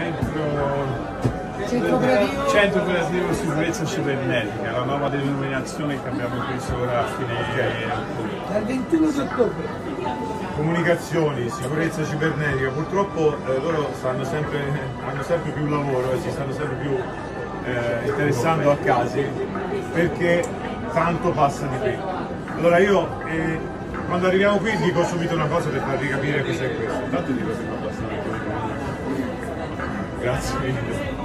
centro Centro operativo. Centro operativo sicurezza cibernetica, la nuova denominazione che abbiamo preso ora a fine Dal 21 di ottobre. comunicazioni, sicurezza cibernetica, purtroppo eh, loro stanno sempre, hanno sempre più lavoro e si stanno sempre più eh, interessando a casi perché tanto passa di qui. Allora io eh, quando arriviamo qui dico subito una cosa per farvi capire cos'è questo. Intanto dico se non basta Grazie mille.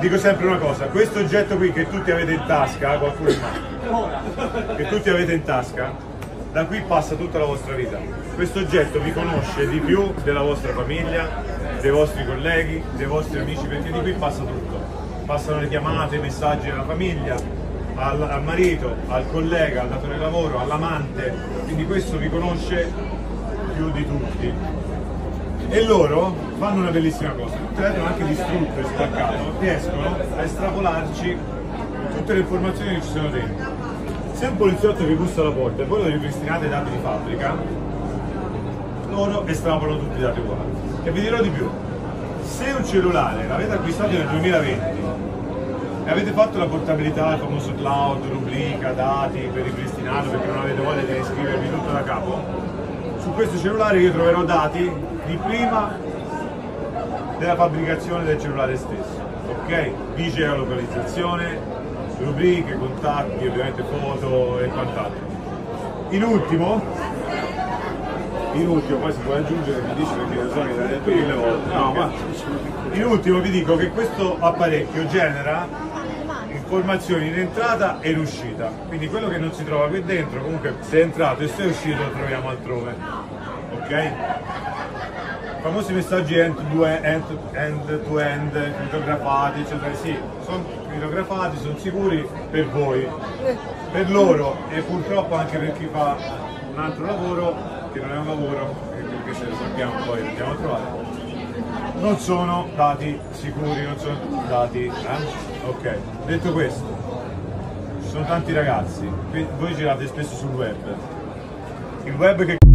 Dico sempre una cosa, questo oggetto qui che tutti avete in tasca, qualcuno in mano, che tutti avete in tasca, da qui passa tutta la vostra vita. Questo oggetto vi conosce di più della vostra famiglia, dei vostri colleghi, dei vostri amici, perché di qui passa tutto. Passano le chiamate, i messaggi alla famiglia, al, al marito, al collega, al datore di lavoro, all'amante, quindi questo vi conosce più di tutti. E loro fanno una bellissima cosa, tutte le anche distrutto e spaccato, riescono a estrapolarci tutte le informazioni che ci sono dentro. Se un poliziotto vi bussa alla porta e voi lo ripristinate i dati di fabbrica, loro estrapolano tutti i dati uguali. E vi dirò di più, se un cellulare l'avete acquistato nel 2020 e avete fatto la portabilità, il famoso cloud, rubrica, dati per ripristinarlo perché non avete voglia di riscrivervi tutto da capo, su questo cellulare io troverò dati di prima della fabbricazione del cellulare stesso, ok? Dice la localizzazione, rubriche, contatti, ovviamente foto e quant'altro. In ultimo, in ultimo, poi si può aggiungere, mi dice perché lo so che l'hai detto mille volte, no, ma in ultimo vi dico che questo apparecchio genera informazioni in entrata e in uscita, quindi quello che non si trova qui dentro, comunque se è entrato e se è uscito lo troviamo altrove, ok? famosi messaggi end-to-end, crittografati, eccetera, sì, sono crittografati, sono sicuri per voi, per loro e purtroppo anche per chi fa un altro lavoro, che non è un lavoro, perché se lo sappiamo poi lo andiamo a trovare, non sono dati sicuri, non sono dati... Eh? Ok, detto questo, ci sono tanti ragazzi, voi girate spesso sul web, il web che...